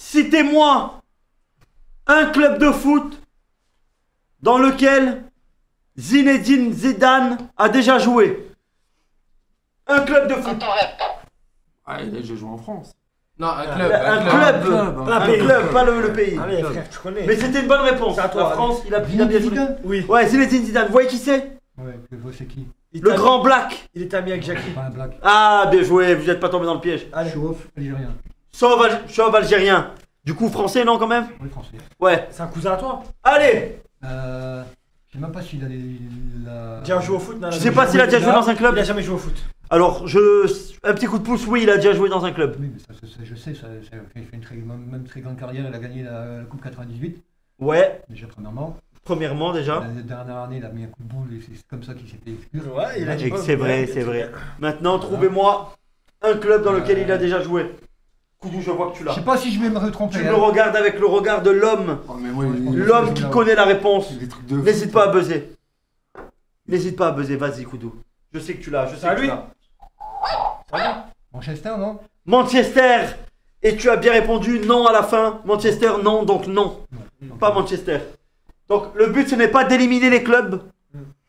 Citez-moi un club de foot dans lequel Zinedine Zidane a déjà joué. Un club de foot. Ah, il a déjà joué en France. Non, un club. Un club. club. club, Un pays. club, pas le, le pays. Allez, frère, tu connais. Mais c'était une bonne réponse. À toi, La. France, il a, il a bien joué. Oui. Ouais, Zinedine Zidane. Vous voyez qui c'est? Ouais, je c'est qui? Il Le grand black. Il est ami avec Jackie. Pas un black. Ah, bien joué, vous n'êtes pas tombé dans le piège. Allez. Show off algérien. Sauve, Al- sauve algérien. Du coup, français, non, quand même Oui, français. Ouais. C'est un cousin à toi. Allez Euh. Je sais même pas s'il a des. La... Déjà joué au foot non, Je sais pas s'il a déjà joué dans un Il club. a jamais joué au foot. Alors, je. Un petit coup de pouce, oui, il a déjà joué dans un club. Oui, mais ça, ça- ça, je sais, ça, ça il fait une très, même, même très grande carrière. Il a gagné la, la Coupe 98, Ouais, déjà premièrement. premièrement déjà. La dernière année, il a mis un coup de boule et c'est comme ça qu'il s'est fait exclure. Ouais, il a dit. Et C'est vrai, c'est vrai. Maintenant, trouvez-moi un club dans lequel il a déjà joué. Koudou, je vois que tu Je l'as. sais pas si je vais me retromper. Tu hein. me regardes avec le regard de l'homme. Oh, L'homme qui connaît la réponse. N'hésite pas à buzzer. N'hésite pas à buzzer, vas-y, Koudou. Je sais que tu l'as, je sais que tu lui. l'as. Manchester, non? Manchester Et tu as bien répondu non à la fin. Manchester, non, donc non. Non. Pas Manchester. Donc le but, ce n'est pas d'éliminer les clubs,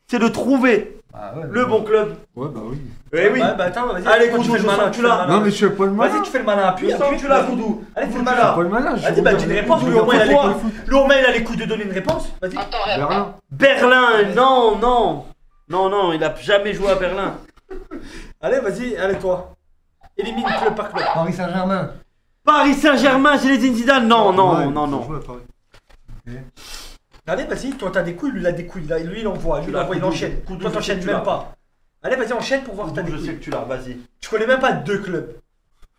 c'est de trouver Ah ouais, le bon club. Ouais, bah oui. Eh oui. Ouais, bah attends, vas-y. Allez, Koudou, tu fais le malin, tu l'as. Non, mais je fais pas le malin. Vas-y, tu fais le malin. Appuie, tu l'as, Koudou. Allez, fais le Tu malin. l'as. Pas le malin. Vas-y, bah dis une les- réponse. Lui, au moins, il a les couilles. Lui, au moins, il a les couilles de donner une réponse. Vas-y. Berlin. Berlin, non, non. Non, non, il a jamais joué à Berlin. Allez, vas-y, allez, toi. Élimine club par club. Paris Saint-Germain. Paris Saint-Germain, Zinedine Zidane, non, non, non, non. Allez, vas-y, toi, t'as des couilles, lui, il a des couilles. Là, Lui, il envoie. Lui, il envoie, il enchaîne. Toi, t'enchaînes même l'as. pas. Allez, vas-y, enchaîne pour voir si t'as des Je sais que tu l'as, vas-y. Tu connais même pas deux clubs.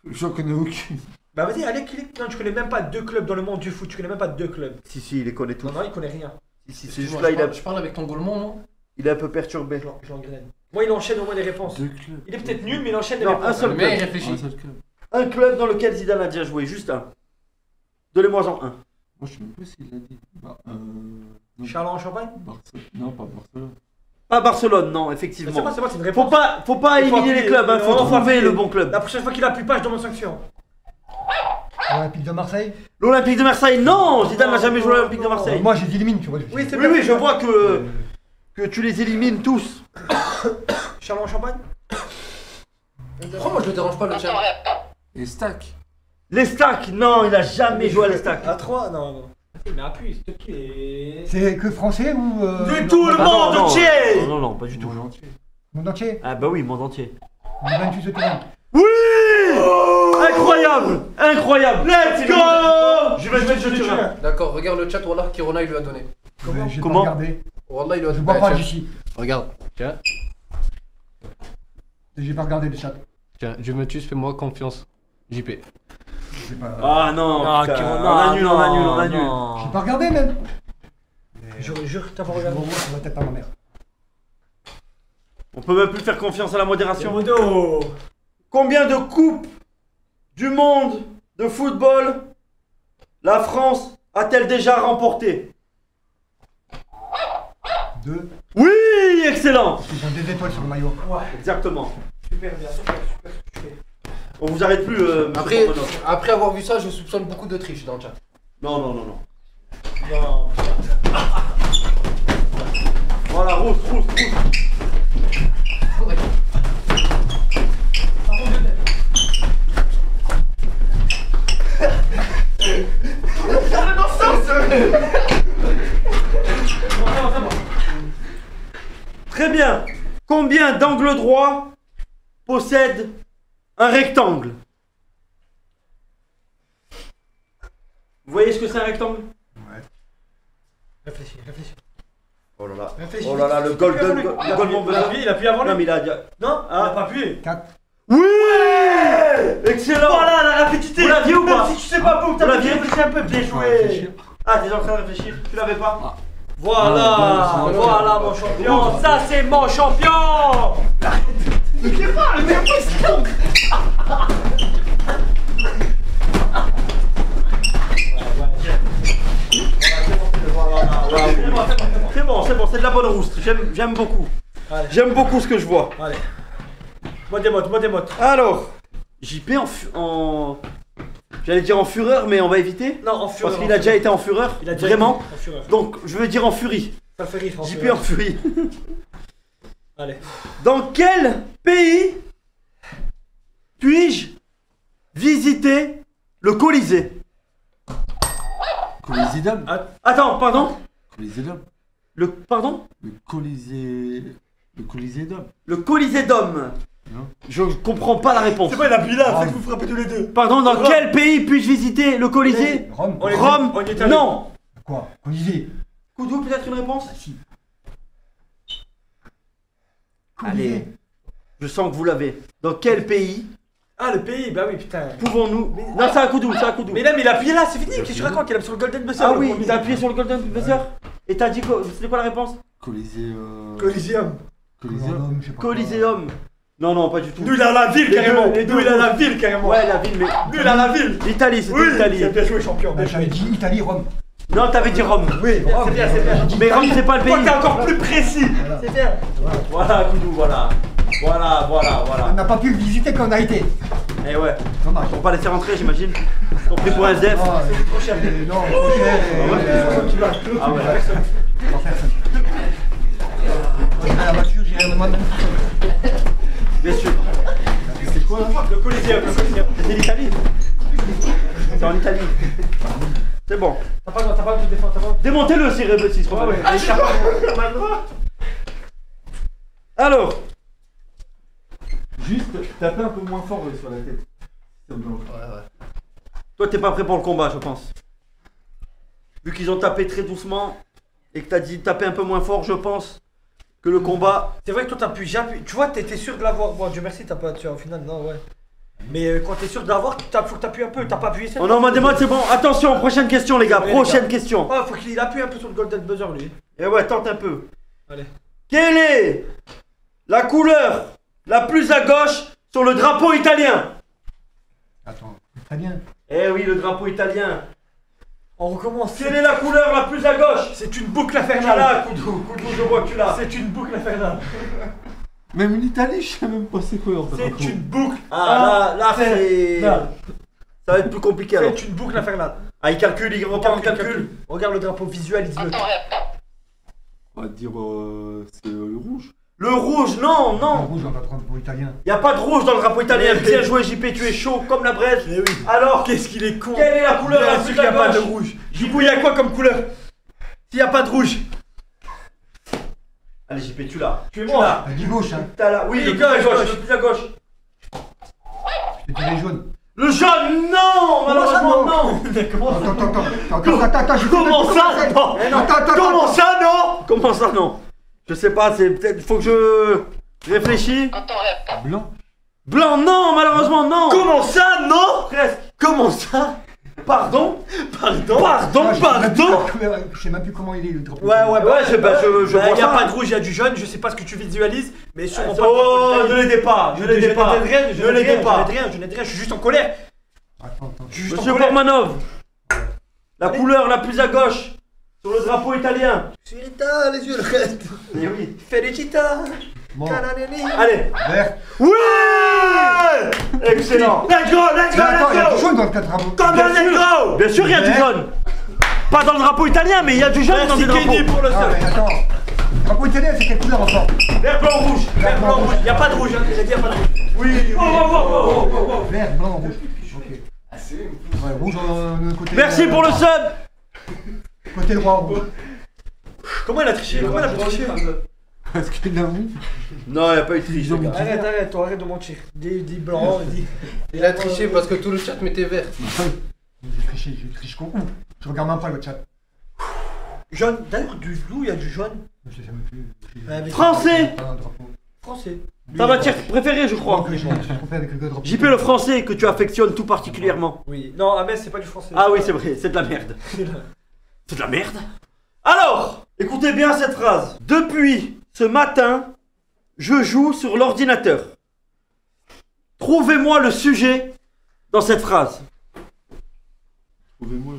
J'en connais aucune. Bah, vas-y, allez, clique. Non, tu connais même pas deux clubs dans le monde du foot. Tu connais même pas deux clubs. Si, si, il les connaît tous. Non, non, il connaît rien. Si, si, c'est juste là, je il, a- parle- Je parle avec ton golemon, non il est un peu perturbé. Je l'engraine. Moi, il enchaîne au moins les réponses. Deux clubs. Il est peut-être nul, mais il enchaîne les réponses. Un réfléchit. seul club. Un club dans lequel Zidane a déjà joué, juste un. Donnez-moi en un. Moi, je sais même pas s'il l'a dit. Bah, euh. non, en Champagne. Non, pas Barcelone. Pas Barcelone, non, C'est pas, effectivement. c'est pas, c'est une Faut réponse. pas, faut pas Il faut éliminer les appuyer. clubs, hein, faut Non, faut trouver appuyer. le bon club. La prochaine fois qu'il appuie pas, je demande sanction. Olympique de Marseille. L'Olympique de Marseille, non Zidane n'a jamais joué à l'Olympique de Marseille. Moi, je les élimine, tu vois. je- Oui, c'est Oui, oui, je vois que, Euh, que tu les élimines tous. Charles en Champagne Pourquoi moi je le dérange pas le chat Et Stack. Les stacks, non, il a jamais joué à les stacks. À 3 Non, non. Mais appuie, s'il te plaît. C'est que français ou. euh, De tout le monde non, entier Non, non, non, pas du tout. Monde entier. Monde entier? Ah bah oui, monde entier. Juventus de Turin. Oui Incroyable Incroyable Let's go Je vais te Je tuer. D'accord, regarde le chat, Wallah, Kirona il lui a donné. Comment J'ai Comment. Wallah, il lui a Je donné. bois pas d'ici. Regarde, tiens, J'ai pas regardé le chat. tiens, Juventus, fais-moi confiance. JP. Pas, Ah non, Ah, putain, Kiro- on annule, on annule, on annule. j'ai pas regardé même. Je jure que t'as pas Je regardé. m'envoie sur la tête par ma mère. On peut même plus faire confiance à la modération. Modo Combien de coupes du monde de football la France a-t-elle déjà remporté Deux. Oui, excellent Ils ont des étoiles sur le maillot. Ouais, Exactement. super bien, super, super. super. On vous arrête plus. euh, monsieur Après, après avoir vu ça, je soupçonne beaucoup de triche dans le chat. Non, non, non, non. Non. Voilà, rousse, rousse, rousse. Très bien. Combien d'angles droits possède un rectangle Vous voyez ce que c'est un rectangle? Réfléchis, réfléchis. Oh là là. Réfléchis. Oh là là, le golden, le golden Il a appuyé, il a appuyé avant Non lui. mais il a. Non, il Ah. a pas appuyé. 4. Oui Excellent Voilà la rapidité Vous l'aviez ou pas Même si tu sais pas où, Vous t'as réfléchi un peu, bien joué Ah, t'es en train de réfléchir Tu l'avais pas Voilà, Ah, deux, voilà mon champion, ça c'est mon champion C'est bon, c'est bon, c'est de la bonne rousse. J'aime j'aime beaucoup. J'aime beaucoup ce que je vois. Allez. Moi des mots, moi des mots. Alors, JP en, en J'allais dire en fureur, mais on va éviter. Non, en fureur. Parce qu'il a déjà été en fureur. Il a déjà Vraiment. été En fureur. Donc, je veux dire en furie. Ça fait rire. en JP en furie. Allez. Dans quel pays puis-je visiter le Colisée? Colisée d'homme. Attends, pardon? Colisée d'homme. Le pardon? Le Colisée. Le Colisée d'homme. Le Colisée d'Homme. Non. Je comprends pas la réponse. C'est pas appuie là, faites-vous frapper tous les deux. Pardon, dans Rome. quel pays puis-je visiter le Colisée? Rome Rome on y est allé. Non Quoi? Colisée Koudou, peut-être une réponse? Ah si. Allez, je sens que vous l'avez. Dans quel pays Ah, le pays, bah oui, putain. pouvons-nous. Mais- Non, c'est un Koudou, c'est un Koudou. Mais là, mais il a appuyé là, c'est fini. Qu'est-ce que tu racontes Il a mis sur le Golden Buzzer. Ah le oui, premier. t'as appuyé sur le Golden Buzzer Et t'as dit quoi C'était quoi la réponse Colisée. Coliseum. Coliseum. Rome, je sais pas quoi. Coliseum. Non, non, pas du tout. Nous, il a la ville Les carrément. deux, les Nous, deux. il a la ville carrément. Ouais, la ville, mais. Nous, il a la ville. L'Italie, c'était Oui, l'Italie. c'est bien joué, champion. Ah, Bien J'avais dit Italie, Rome. Non, t'avais dit Rome. Oui, c'est bien, c'est bien. Mais Rome, c'est pas le Toi, pays. t'es encore plus précis. Voilà. C'est bien. Voilà, Koudou, voilà. Voilà, voilà, On voilà. n'a pas pu visiter quand on a été. Et ouais, Dommage. vont pas laisser rentrer, j'imagine. Sont pris pour un SDF. Ah, C'est trop cher. Non, trop cher. Ah ouais. on va faire ça. À la voiture, j'irai moi-même. Bien sûr. C'est quoi là Le Coliseum, le Coliseum. C'est l'Italie. C'est en Italie. C'est bon. T'as pas le droit, t'as pas le droit de te défendre, t'as pas le droit. Démontez-le si se Ouais, rebelle. ouais. Allez, t'as pas t'as pas le droit. Alors, Juste taper un peu moins fort sur la tête. C'est bon. toi t'es pas prêt pour le combat, je pense. Vu qu'ils ont tapé très doucement et que t'as dit taper un peu moins fort, je pense que le combat. C'est vrai que toi t'appuies jamais. Tu vois, t'étais sûr de l'avoir. Bon, Dieu merci, t'as pas. Tu vois, au final, non, ouais. Mais euh, quand t'es sûr de l'avoir, t'as- faut que t'appuies un peu. T'as pas appuyé ça On est en mode mode, c'est bon. Attention, prochaine question, les gars. Les Prochaine gars. question. Oh, faut qu'il appuie un peu sur le Golden Buzzer, lui. Et ouais, tente un peu. Allez. Quelle est la couleur la plus à gauche sur le drapeau italien? Attends, très bien. Eh oui, le drapeau italien. On recommence. Quelle est la couleur la plus à gauche? C'est une boucle Tu infernale. l'as, Koudou. Koudou, je vois que tu l'as. C'est une boucle infernale. Même l'Italie, je sais même pas c'est quoi en fait. C'est une boucle. Ah, là, là, c'est. Ça va être plus compliqué alors. C'est une boucle infernale. Ah, il calcule, il reprend en calcul. Regarde le drapeau, visualise-le. On va dire euh, c'est euh, le rouge. Le rouge, non, non. rouge, on va prendre pour italien. Il a pas de rouge dans le drapeau italien. Mais- Bien joué, JP, tu es chaud comme la braise. Eh oui. Alors, Qu'est-ce qu'il est con. quelle est la couleur Bien sûr qu'il n'y a pas de rouge. Du coup, il y a quoi comme couleur? S'il n'y a pas de rouge. Allez, JP, tu l'as. Tu es Tu mort. l'as. T'as dit gauche, hein. T'as là. Oui, le à gauche, le plus à gauche. Je te dirais jaune. Le jaune, non Malheureusement, non Comment Attends, attends, attends. Attends, attends, attends, je Comment ça non non. Attends, attends, Comment ça, non Comment ça, non Je sais pas, c'est peut-être. Faut que je réfléchis. Blanc. Blanc, non Malheureusement, non Comment ça, non Presque. Comment ça Pardon Pardon Pardon, Ah, je pardon Je sais même plus comment il est le drapeau. Ouais, ouais, Ouais, je- bah, je- je Bah, vois Il n'y a pas de rouge, il y a du jaune. Je sais pas ce que tu visualises, mais sûrement pas. Oh, ne l'aidez pas, ne Je l'aidez pas. n'aide rien, je Ne n'aide l'aidez rien, je pas. n'aide rien, je rien, je suis juste en colère. Attends, attends. Je suis juste en Monsieur colère. Portmanov, la Allez. couleur la plus à gauche sur le drapeau italien. Surita, les yeux le reste. Eh oui. Felicita. Bon. Allez. vert. Ouais Excellent. Let's go, let's Mais attends, il y a du go, let's go. jaune dans le drapeau. Come on, let's go. Bien sûr, il y a du Vert. jaune. Pas dans le drapeau italien, mais il y a du jaune dans Merci les drapeaux. Kenny pour le Ah, seul. mais attends. Le drapeau italien, c'est quelle couleur encore? Vert, blanc, rouge. Vert, blanc, rouge. Il n'y a pas de rouge, hein. Il a dit il n'y a pas de rouge. Oui, oui. Oh, oh, oh, oh, oh, oh. Vert, blanc, rouge. Ok. Ouais, rouge euh, le côté. Merci euh, pour le sub. Côté droit, rouge. Comment elle a triché? Comment elle a pu tricher Parce qu'il a mis. Non, il n'y a pas eu de triche. les gars. Arrête, arrête, toi, arrête de mentir. Dis, dis blanc, dis. Il a triché parce que tout le chat mettait vert. J'ai triché, j'ai triché con. Je regarde même pas le chat. Jaune. D'ailleurs, du loup, il y a du jaune. Je sais même plus. Français. Pas un drapeau. Français. Ta matière préférée, je crois. JP le français que tu affectionnes tout particulièrement. Oui. Non, à Metz, c'est pas du français. Ah oui, c'est vrai, c'est de la merde. C'est de la merde Alors, écoutez bien cette phrase. Depuis ce matin, je joue sur l'ordinateur. Trouvez-moi le sujet dans cette phrase. Trouvez-moi.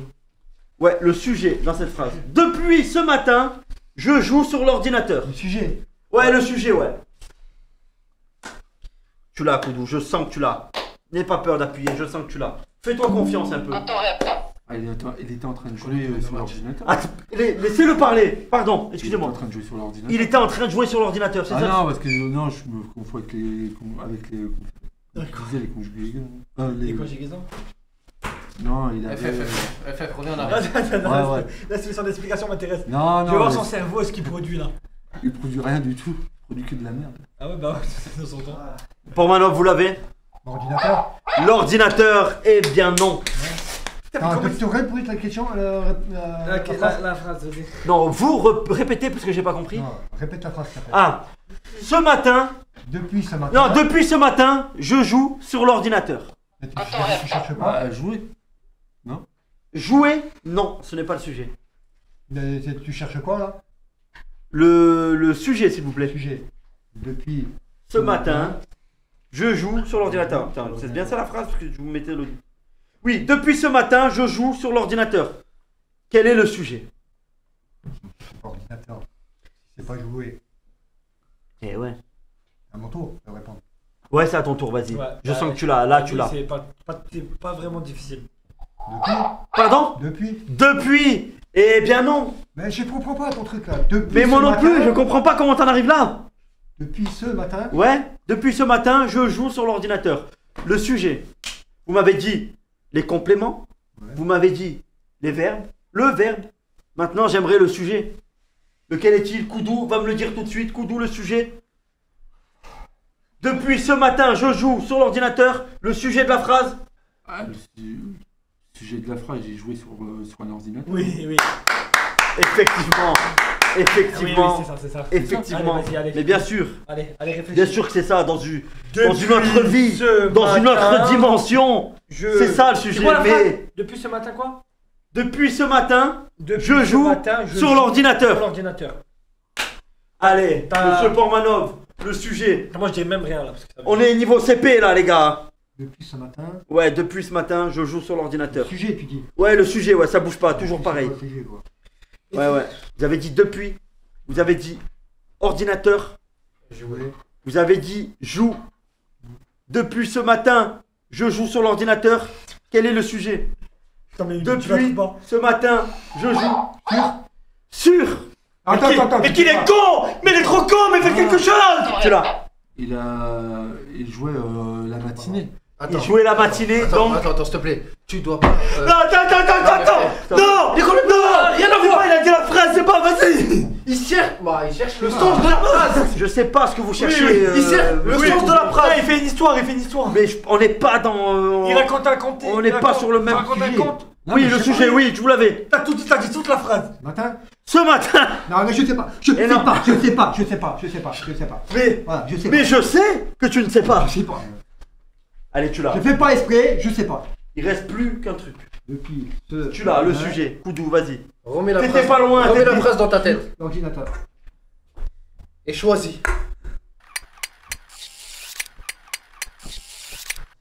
Ouais, le sujet dans cette phrase. Depuis ce matin, je joue sur l'ordinateur. Le sujet. Ouais, le sujet, ouais. Tu l'as, Koudou, je sens que tu l'as. N'aie pas peur d'appuyer, je sens que tu l'as. Fais-toi confiance un peu. Ah, il, était, il était en train de jouer euh, sur l'ordinateur. Ah, Laissez-le parler. Pardon, Il était en excusez-moi. train de jouer sur l'ordinateur. Il était en train de jouer sur l'ordinateur, c'est Ah ça? non, parce que non, je me confonds avec les. Avec les les conjugaisons. Euh, les- raison Non, il avait. FF, FF, reviens en arrière. attends, Ouais, ouais. Là, c'est son explication m'intéresse. Non, Je veux voir non, son cerveau, ce qu'il produit là? il produit rien du tout. Il produit que de la merde. Ah ouais, bah ouais, c'est dans son temps. Pour Manov, vous l'avez? Ordinateur L'ordinateur, eh bien non. Attends, tu la question euh, euh, la la, phrase la phrase, vas-y. Non, vous re- répétez parce que j'ai pas compris. Non, répète la phrase. Ah, ce matin, Depuis ce matin. non, depuis ce matin, je joue sur l'ordinateur. Mais tu, cherches pas Ah, jouer Jouer Non, ce n'est pas le sujet. Mais Tu cherches quoi là? Le, le sujet, s'il vous Le plaît. sujet. Depuis. Ce matin, je joue sur l'ordinateur. Putain, c'est bien ça la phrase parce que je vous mettais le. Oui, depuis ce matin, je joue sur l'ordinateur. Quel est le sujet? C'est pas ordinateur. C'est pas jouer. Eh ouais. À mon tour de répondre. Ouais, c'est à ton tour, vas-y. Ouais, je bah, sens que tu l'as, là tu l'as. C'est pas, pas, c'est pas vraiment difficile. Depuis? Pardon? Depuis? Depuis? Eh bien non Mais je comprends pas ton truc là. Depuis Mais moi non matin- plus, je comprends pas comment t'en arrives là Depuis ce matin? Ouais, depuis ce matin, je joue sur l'ordinateur. Le sujet. Vous m'avez dit les compléments. Ouais. Vous m'avez dit les verbes. Le verbe. Maintenant, j'aimerais le sujet. Lequel est-il? Koudou va me le dire tout de suite. Koudou, le sujet. Depuis ce matin, je joue sur l'ordinateur. Le sujet de la phrase. Ah, le su- sujet de la phrase, j'ai joué sur, euh, sur un ordinateur. Oui, oui. Effectivement. Oui, oui, Effectivement. c'est ça, c'est ça. Effectivement. Allez, vas-y, allez. Mais bien sûr. Allez, allez, réfléchis. Bien sûr que c'est ça, dans une, dans une autre vie, dans une autre dimension. je- C'est ça le sujet. Mais Depuis ce matin, quoi depuis ce matin, Depuis Je ce joue matin, je sur joue l'ordinateur. Sur l'ordinateur. allez, T'as- monsieur Pormanov, le sujet. Moi, je dis même rien là. Parce que ça- On est niveau CP là, les gars. Depuis ce matin. Ouais, depuis ce matin, je joue sur Le l'ordinateur. sujet, tu dis. Ouais, le sujet, ouais, ça bouge pas, toujours pareil. quoi le sujet, quoi Ouais, ouais. Vous avez dit depuis, vous avez dit ordinateur, Jouer. vous avez dit joue. Depuis ce matin, je joue sur l'ordinateur. Quel est le sujet Putain, mais Depuis ce matin, je joue sur. Attends, Mais qui- attends, attends. Mais qu'il est con Mais il est trop con, mais fais quelque chose Tu là Il a. Il jouait euh, la matinée. Il jouait la matinée, Attends, donc. attends, attends, s'il te plaît. Tu dois pas. euh, Non, attends, attends, attends, attends Non Non Rien à voir Il a dit la phrase, c'est pas, vas-y Il cherche. Bah, il cherche le Le sens de la phrase Je sais pas ce que vous cherchez. oui, il euh, cherche le oui. sens de la phrase. il fait une histoire, il fait une histoire. Mais je- on n'est pas dans. euh, Il raconte un conte. on n'est pas sur le même il raconte un sujet. conte. Non, Oui, le sujet, oui, je vous l'avais. T'as tout dit, t'as dit toute la phrase. Matin Ce matin Non, mais je sais pas. Je sais pas. Je sais pas. Je sais pas. Je sais pas. Je sais pas. Mais. Voilà, je sais Mais pas. je sais que tu ne sais pas. Je sais pas. Allez, tu l'as. Je fais pas exprès. Je sais pas. Il reste plus qu'un truc. Depuis ce. Tu l'as, le sujet. Koudou, vas-y. Remets la T'étais phrase. pas loin, Remets la phrase dans ta tête. L'ordinateur. Et choisis.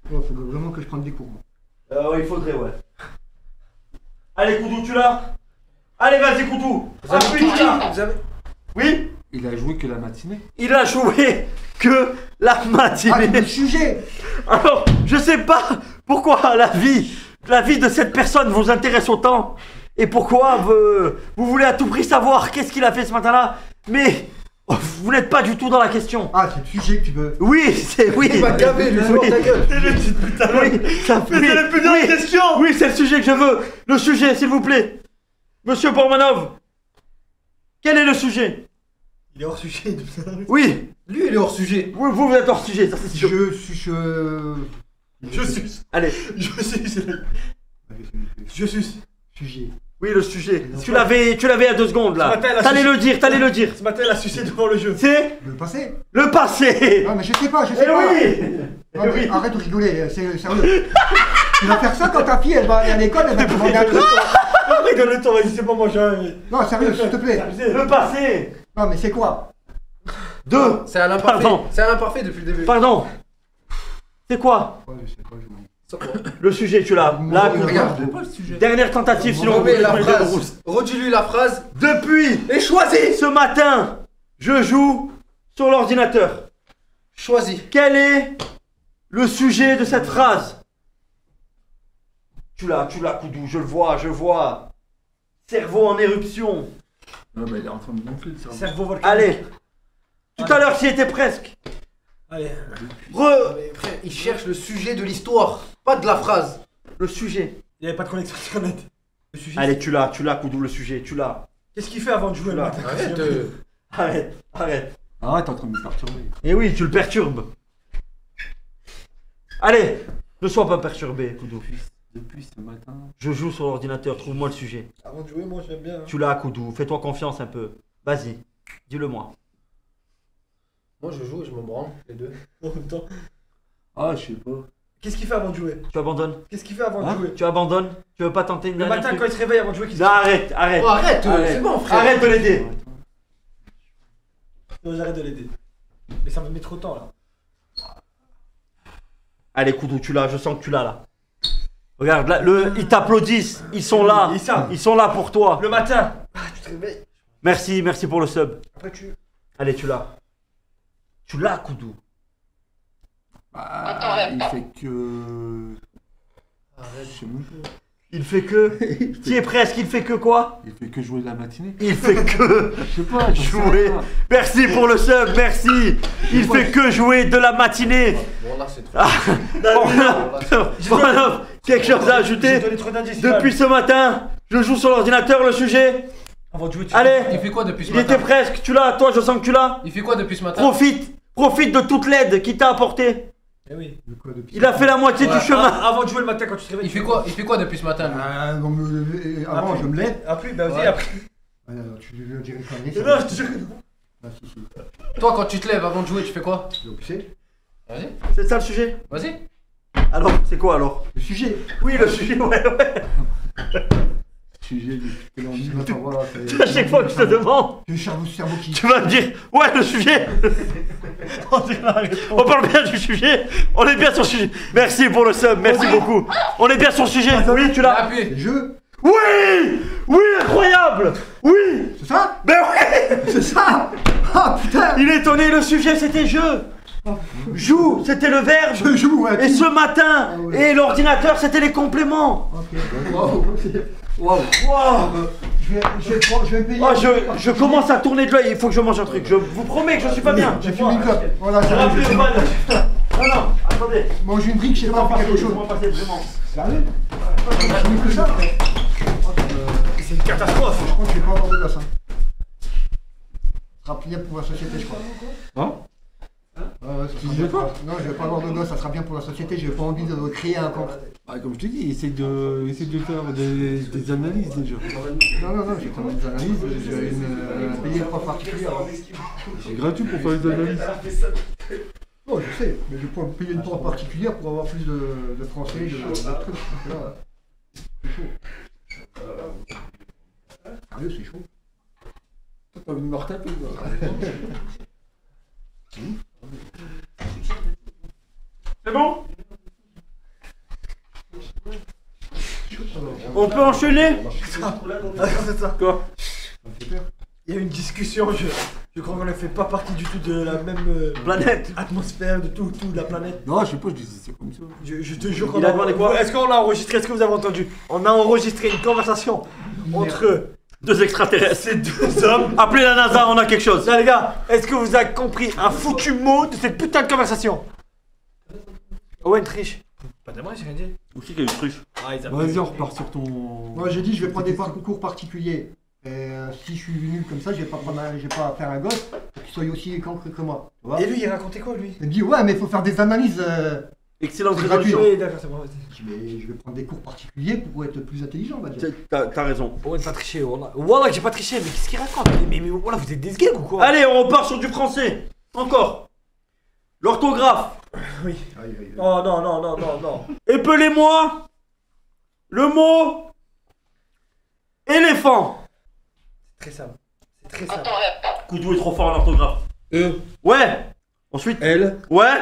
Il faut vraiment que je prenne des cours. moi. Euh, ouais, il faudrait, ouais. Allez, Koudou, tu l'as? Allez, vas-y, Koudou Vous avez Appuie, tout tu dit. l'as. Vous avez. Oui? Il a joué que la matinée. Il a joué que la Ah, c'est matinée. le sujet Alors, je sais pas pourquoi la vie, la vie de cette personne vous intéresse autant et pourquoi vous, vous voulez à tout prix savoir qu'est-ce qu'il a fait ce matin-là, mais vous n'êtes pas du tout dans la question. Ah, c'est le sujet que tu veux. Oui, c'est oui. Gavé, lui, Oui. sur ta gueule. Oui, ça oui, oui, question. oui, c'est le sujet que je veux. Le sujet, s'il vous plaît. Monsieur Pormanov. Quel est le sujet? Il est hors sujet. l'heure. Oui, Lui, il est hors sujet. vous, vous êtes hors sujet, ça c'est sûr. Je suis. Je. Je suis. Allez, Je suis. Je suis. Sujet. oui, le sujet. Tu l'avais, tu l'avais à deux secondes là. elle T'allais le dire, t'allais le dire. Ce matin, il a sucé devant le jeu. C'est Le passé le passé. Non, mais je sais pas, je Eh sais pas. oui Non, Eh mais oui Arrête de rigoler, c'est sérieux. tu vas faire ça quand ta fille elle va aller à l'école, elle va te demander un truc. Rigole le temps, vas-y, c'est pas moi, j'ai. Non, sérieux, s'il te plaît. Le passé Non, mais c'est quoi Deux C'est un imparfait. Pardon. C'est un imparfait depuis le début. Pardon C'est quoi Ouais, je sais pas, je m'en- C'est quoi Le sujet, tu l'as. Là, Regarde. Pas le sujet. dernière tentative, sinon Remets la phrase. Redis-lui la phrase. Depuis Et choisis. ce matin, je joue sur l'ordinateur. Choisis. Quel est le sujet de cette phrase Tu l'as, tu l'as, Koudou, je le vois, je vois. Cerveau en éruption. Non, bah, il est en train de gonfler le cerveau. Cerveau volcanique. Allez. Tout à l'heure, j'y étais presque. Allez. Re. Mais frère, il cherche le sujet de l'histoire, pas de la phrase. Le sujet. Il n'y avait pas de connexion internet. Le sujet. Allez, tu l'as, tu l'as, Koudou, le sujet, tu l'as. Qu'est-ce qu'il fait avant de jouer Là. matin Arrête. euh, Arrête, arrête. Ah, t'es en train de me perturber. Et oui, tu le perturbes. Allez, ne sois pas perturbé, Koudou. Depuis ce matin. Je joue sur l'ordinateur, trouve-moi le sujet. Avant de jouer, moi j'aime bien. hein. Tu l'as, Koudou, fais-toi confiance un peu. Vas-y, dis-le moi. Moi je joue et je me branle, les deux. En même temps. Ah, je sais pas. Qu'est-ce qu'il fait avant de jouer? Tu abandonnes Qu'est-ce qu'il fait avant de Hein? jouer? Tu abandonnes? Tu veux pas tenter une Le dernière matin truc quand il se réveille avant de jouer, qu'est-ce Non, arrête, arrête. Oh, arrête, euh, Arrête. c'est bon, frère. Arrête de l'aider. Non, j'arrête de l'aider. Mais ça me met trop de temps là. Allez, Koudou, tu l'as, je sens que tu l'as là. Regarde, là, le, ils t'applaudissent, ils sont là. Ils savent. Ils sont là pour toi. Le matin Ah, tu te réveilles. Merci, merci pour le sub. Après tu. Allez, tu l'as. Tu l'as, Koudou. Ah, il fait que. Arrête. Je sais même pas. Il fait que. Tu y es presque, il fait que quoi? Il fait que jouer la matinée. Il fait que. Je sais pas, je sais Jouer. pas. Merci pour le sub, merci. Il fait que jouer de la matinée. Bon, là c'est trop. Ah, quelque chose à ajouter. Depuis ce matin, je joue sur l'ordinateur le sujet. Avant de jouer, tu. Allez, Il fait quoi depuis ce il matin? était presque. Tu l'as, toi, je sens que tu l'as. Il fait quoi depuis ce matin? Profite, profite de toute l'aide qu'il t'a apportée. Eh oui. De quoi, depuis Il a fait la moitié Ouais. du chemin. Ah, avant de jouer le matin quand tu te réveilles. Il fait quoi Il fait quoi depuis ce matin lui Ah, non, mais, euh, Avant, Après. je me lève. Après, bah vas-y, Ouais. après. Ah, non, non, tu veux dire une connerie Non, ça non, je te jure. Ah, si, si. Toi, quand tu te lèves avant de jouer, tu fais quoi Tu veux pisser Vas-y, C'est ça le sujet vas-y. Alors, c'est quoi alors? Le sujet. Oui, le sujet, ouais, ouais. Sujet du. Et là, on dit, attends, voilà, c'est- À chaque fois que je te demande, C'est le cerveau, cerveau qui. tu vas me dire Ouais, le sujet. On parle bien du sujet. On est bien sur le sujet. Merci pour le sub, merci beaucoup. On est bien sur le sujet. Oui, tu l'as. jeux Oui Oui, incroyable. Oui. C'est ça? Ben ouais C'est ça? Ah putain. Il est étonné, le sujet c'était jeu Joue, c'était le verbe Je joue, ouais. Et ce matin Ah ouais. Et l'ordinateur, c'était les compléments Ok. Wow. Wow. Je vais, je vais, prendre- je vais me payer. Oh, je, je commence à tourner de l'œil, il faut que je mange un truc. Je vous promets que je suis pas bien. J'ai fumé une clope. Voilà, vais mal. Non, non, attendez. Mange une brique, je sais pas, faire quelque chose. Laissez-moi passer, vraiment. Sérieux J'ai fumé que ça C'est une catastrophe. Je crois que je vais pas avoir de gosse. Hein. Ce sera pour la société, je crois. Hein? Ça Tu disais la- Non, je vais pas avoir de gosse, ça sera bien pour la société, j'ai pas envie de créer un compte. Ah, comme je te dis, essaye de, essaye de faire des, des analyses déjà. Non, non, non, j'ai même des analyses, j'ai une, euh, payer une prof particulière. C'est gratuit pour faire des analyses. Non, je sais, mais je peux payer une prof particulière pour avoir plus de, de français, de, de trucs. C'est chaud. Sérieux, c'est chaud. T'as envie de me retaper quoi. C'est bon On peut enchaîner c'est ça. Quoi. Il y a une discussion, je, je crois qu'on ne fait pas partie du tout de la même euh, Planète atmosphère, de tout, tout, de la planète. Non, je sais pas, je disais c'est comme ça. Je, je te jure qu'on a demandé quoi Est-ce qu'on l'a enregistré Est-ce que vous avez entendu? On a enregistré une conversation entre Deux extraterrestres. ces deux hommes. Appelez la NASA, on a quelque chose. Là les gars, est-ce que vous avez compris un foutu mot de cette putain de conversation? Owen triche. Pas de moi, j'ai rien dit. Où c'est qu'il y a eu truc? Ah, ils Vas-y, on repart sur ton. Moi j'ai dit je vais prendre des parcours particuliers. Et euh, si je suis nul comme ça, je vais pas prendre un- je vais pas faire un gosse pour qu'il soit aussi cancre que moi. Tu vois? Et lui, il racontait quoi lui? Il me dit ouais mais il faut faire des analyses. euh. Excellente C'est résolution. D'accord, c'est bon. Je vais, je vais prendre des cours particuliers pour être plus intelligent, on va dire. C'est- T'as t'as raison. Owen, pas triché, Wallah. Wallah, que j'ai pas triché, mais qu'est-ce qu'il raconte mais, mais, Wallah, vous êtes des gags ou quoi Allez, on repart sur du français. Encore. L'orthographe. Oui. Aïe, aïe, aïe. Oh non, non, non, non, non. Épelez-moi le mot éléphant. Très simple. C'est très simple. Koudou est trop fort en orthographe. E, Ouais. Ensuite. L, Ouais.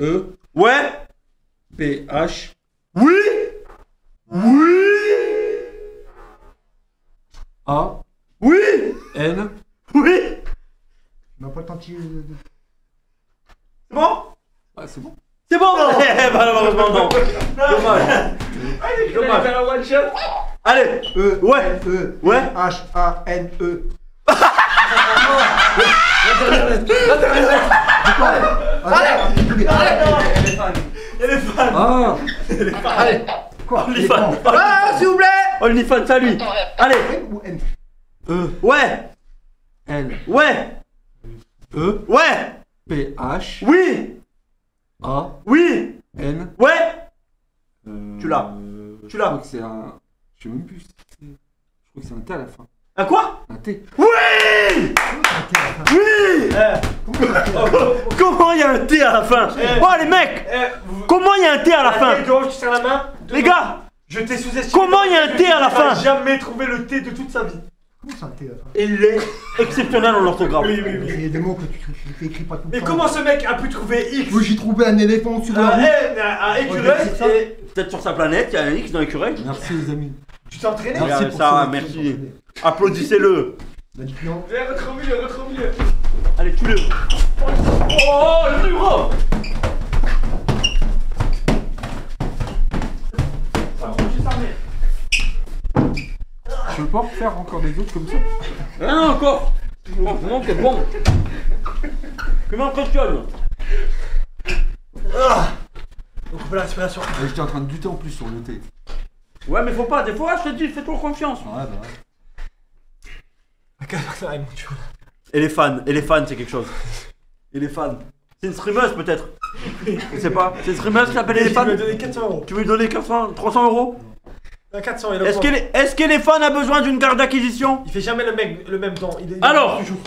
E, Ouais. P, H, Oui. Oui. A, Oui. N, Oui. On n'a pas le temps de tirer- de- C'est bon? Ah c'est bon. C'est bon Eh bah malheureusement non. Dommage. Il allait faire un one shot. Allez E, Ouais. N, E, Ouais. H, A, N, E. Ah. Allez. Quoi OnlyFans. Ah, s'il vous plaît. OnlyFans, ça lui Allez. N ou N E, Ouais. L, Ouais. E, Ouais. P, H, Oui. A, Oui. N. Ouais. Euh, Tu l'as. Tu je l'as. crois que c'est un. Je sais même plus. Je crois que c'est un T à la fin. Un quoi Un T. Oui Oui Comment il y a un T à la fin Oh les mecs Eh, Comment il y a un T à la fin tête de haut, tu serres la main. Les gars Je t'ai sous-estimé. Comment il y a un T à la fin jamais trouvé le T de toute sa vie. Comment ça, un T à la fin Il est exceptionnel en orthographe. Oui, oui, oui. Il y a des mots que tu, écrit pas tout le Mais comment ce mec a pu trouver X Moi j'ai trouvé un éléphant sur la route. N, un écureuil c'est Peut-être sur sa planète, il y a un X dans l'écureuil. Merci les amis. Tu t'es entraîné Merci pour ça, ce- merci. Applaudissez-le. Il a dit que non. Viens, rentre au milieu, rentre au milieu. Allez, tue-le. Oh, le plus gros Je peux pas en faire encore des autres comme ça Ah non, encore Franchement, c'est bon. Que m'impressionne. Donc on peut la respiration. Et J'étais en train de lutter en plus sur le T. Ouais, mais faut pas, des fois, je te dis, fais-toi confiance. Ouais, bah ouais. Et les fans, et les fans, c'est quelque chose. Et les fans. C'est une streameuse peut-être Je sais pas. C'est une streameuse qui s'appelle les Il fans m'a donné 400 euros. Tu veux lui donner 400, 300 euros Un 400, il Est-ce que, les- est-ce que les fans a besoin d'une carte d'acquisition Il fait jamais le, mec, le même temps. Il est, Alors. toujours.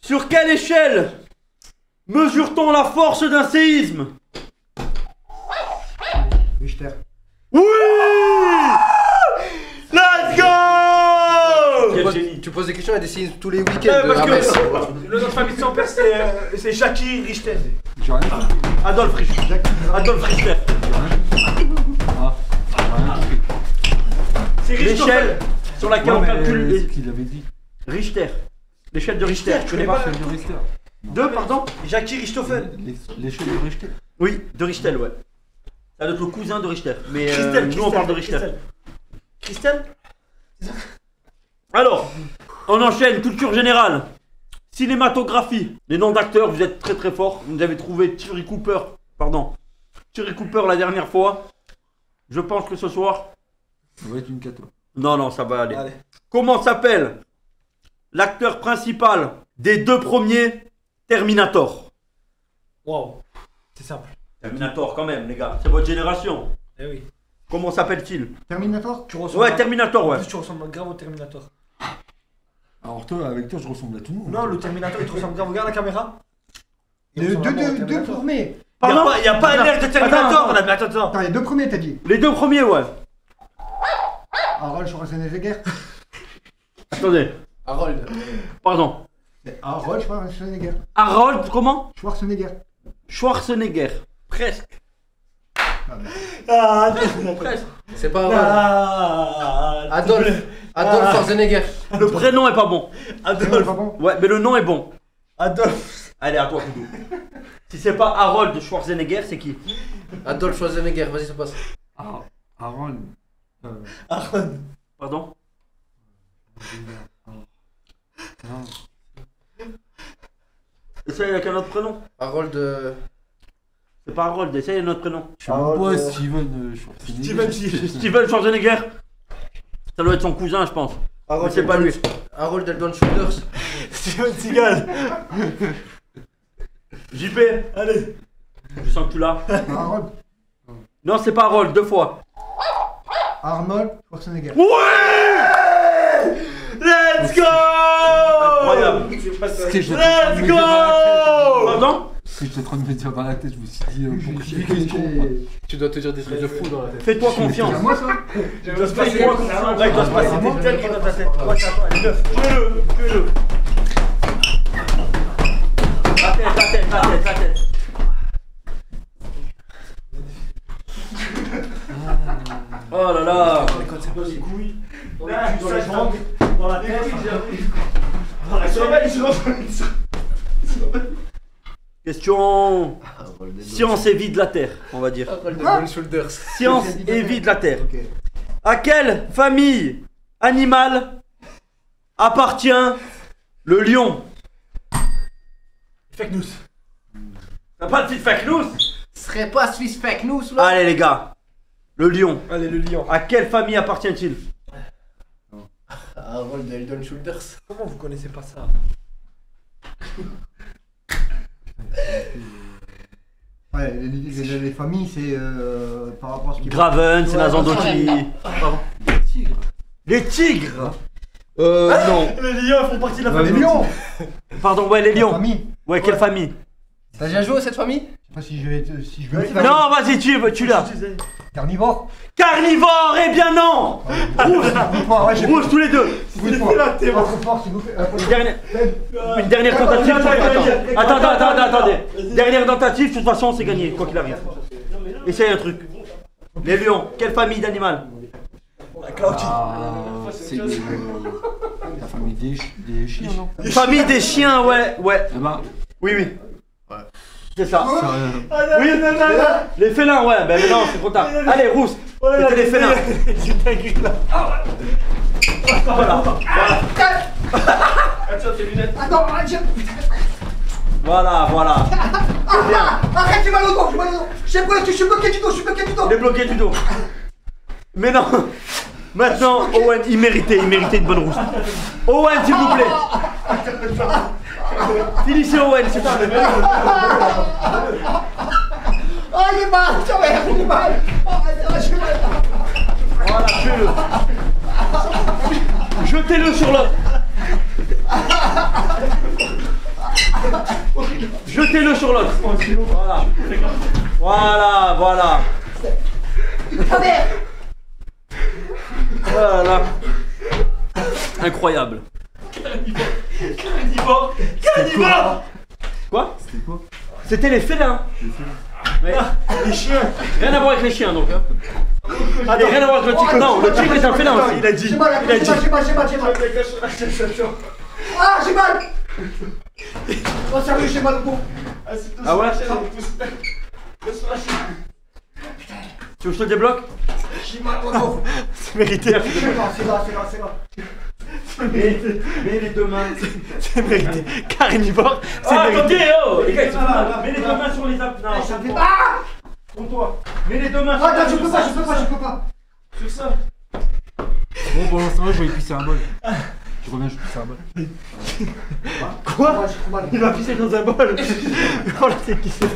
Sur quelle échelle mesure-t-on la force d'un séisme? Richter. Oui Let's go Tu poses- Tu poses des questions et des signes tous les week-ends Euh, de parce que le nom de famille de son père c'est euh, c'est Jackie Richter. J'ai rien compris. Adolphe Richter. Adolphe Richter. Ah, j'ai rien compris. C'est L'échelle sur laquelle Ouais, on calcule c'est ce les... qu'il avait dit. Richter. L'échelle de Richter, tu connais pas L'échelle de Richter. Deux, pardon Jackie Richthofen. L'é- L'échelle de Richter. Oui, de Richter, ouais. Ça doit être le cousin de Richter. Mais euh, Christelle, nous, on parle de Richter. Christelle. Alors, on enchaîne, culture générale. Cinématographie. Les noms d'acteurs, vous êtes très très forts. Vous avez trouvé Thierry Cooper. Pardon. Thierry Cooper la dernière fois. Je pense que ce soir. Ça va être une cato. Non, non, ça va aller. Allez. Comment s'appelle l'acteur principal des deux premiers Terminator? Waouh. C'est simple. Terminator, quand même, les gars. C'est votre génération. Eh oui. Comment s'appelle-t-il? Terminator? Tu ressembles Ouais, à- Terminator, En ouais. plus, tu ressembles grave au Terminator. Alors toi, avec toi, je ressemble à tout le monde. Non, le Terminator, il te ressemble grave. Regarde la caméra. Il Les deux, ressemble vraiment au deux, deux Terminator. premiers. Il y a Pardon pas, y a pas un air de Terminator Attends, là, mais attends, attends. Attends, les deux premiers, t'as dit. Les deux premiers, ouais. Harold Schwarzenegger? Attendez, Harold. pardon. C'est Harold Schwarzenegger. Harold, comment? Schwarzenegger. Schwarzenegger. Presque. Ah, Presque. C'est pas Harold. ah, Adolphe. Adolphe Schwarzenegger. Le prénom est pas bon. Adolphe. Pas bon Ouais, mais le nom est bon. Adolphe. Allez, à toi, Koudou. Si c'est pas Harold Schwarzenegger, c'est qui? Adolphe Schwarzenegger, vas-y, ça passe. Ah, Aaron. Euh, Aaron. Pardon? Non. Essaye avec un autre prénom? Harold. Euh, C'est pas Harold, essaye un autre prénom. Je sais même pas Steven euh, Schwarzenegger. Steven Steven Schwarzenegger. Ça doit être son cousin, je pense. Mais c'est pas lui. Harold Eldon Shoulders. Steven Seagal. JP, Allez. je sens que tu l'as. Harold. Non, c'est pas Harold, deux fois. Arnold Schwarzenegger. Ouais Let's go Incroyable. Let's go Pardon j'étais en train de me dire dans la tête, je me suis dit, euh, J'ai- j'ai- Tu dois te dire des trucs de fou dans la tête. Fais-toi C'est confiance. à moi ça Il doit se passer quoi Là, il doit se passer des dingueries dans ta tête. Toi. Allez, neuf. Tuez-le, tuez-le. La tête, la tête, la tête, la tête. Oh là là Quand c'est pas les couilles, dans les dans les jambes, dans la tête. Dans la sommeil, il se Question science et vie de la Terre, on va dire. Science et vie de la Terre. Ok. À quelle famille animale appartient le lion? Fake news. T'as pas de petite fake news? Ce serait pas Swiss Fake News là? Allez les gars, le lion. Allez, le lion. À quelle famille appartient-il? Harold Elton Shoulders. Comment vous connaissez pas ça? Ouais, les, les- les- les familles, c'est euh, par rapport à ce qui. Graven, c'est Nazandoki. Les tigres Euh, non. Les lions font partie de la Euh, les famille. lions Pardon, ouais, les lions. Famille Ouais, quelle famille? T'as déjà joué à cette famille? Je sais pas si je vais. Si je vais Non, vas-y, tu, tu l'as. Carnivore? Carnivore, eh bien non Rouge Rouge, ouais, j'ai Rouge tous les deux. Vous s'il vous plaît. Euh, Une dernière, une dernière tentative. Attends, attends, attends, attends, attendez. Dernière tentative, de toute façon, c'est gagné, quoi qu'il arrive. Essaye un truc. Les lions, quelle famille d'animal? Ah, c'est euh, la famille des, chi- des chiens, Famille des chiens, ouais, ouais. Eh ben, Oui, oui. C'est ça. ça, euh, Oui, les félins, ouais, ben mais non, c'est trop tard. Allez, Rousse, c'était les félins. Voilà, Attends, arrête, j'ai. voilà, voilà. C'est bien. Arrête, j'ai mal au dos, j'ai mal au dos. Je sais pas, je suis bloqué du dos, je suis bloqué du dos. Débloqué du dos. Mais non. Maintenant, Owen, il méritait, il méritait une bonne rousse. Owen, s'il vous plaît. Finissez Owen, s'il vous plaît. Oh, j'ai mal, j'ai mal. Oh, j'ai mal. Voilà, tuez-le. Jetez-le sur l'autre. Jetez-le sur l'autre. Voilà. Voilà, voilà. Voilà. Incroyable. Carnivore Carnivore Quoi c'était quoi C'était les félins. Ouais. Les chiens Rien à voir avec les chiens donc. Hein. Et rien à voir avec le tigre. Non, le tigre est un félin aussi. Il a dit J'ai mal, Il a j'ai mal, j'ai mal, j'ai mal, j'ai mal. Ah, j'ai mal. Oh, sérieux, j'ai mal au dos. Ah ouais Tu veux que je te débloque J'ai mal au dos. C'est mérité C'est là, c'est là, c'est là, mets, mets les deux mains. C'est mérité Carnivore C'est Ah, mérité attendez, oh Les gars, ils sont pas Mets les deux mains sur les appuis. Non, Ça fait sur Ah toi. Mets les deux mains sur Ah, les non, je peux pas, je peux pas, je peux pas. Sur ça. Bon, pour l'instant, je vais pisser un bol. Je reviens, je pisse un bol. Quoi? Il va pisser dans un bol Oh là, c'est qui c'est?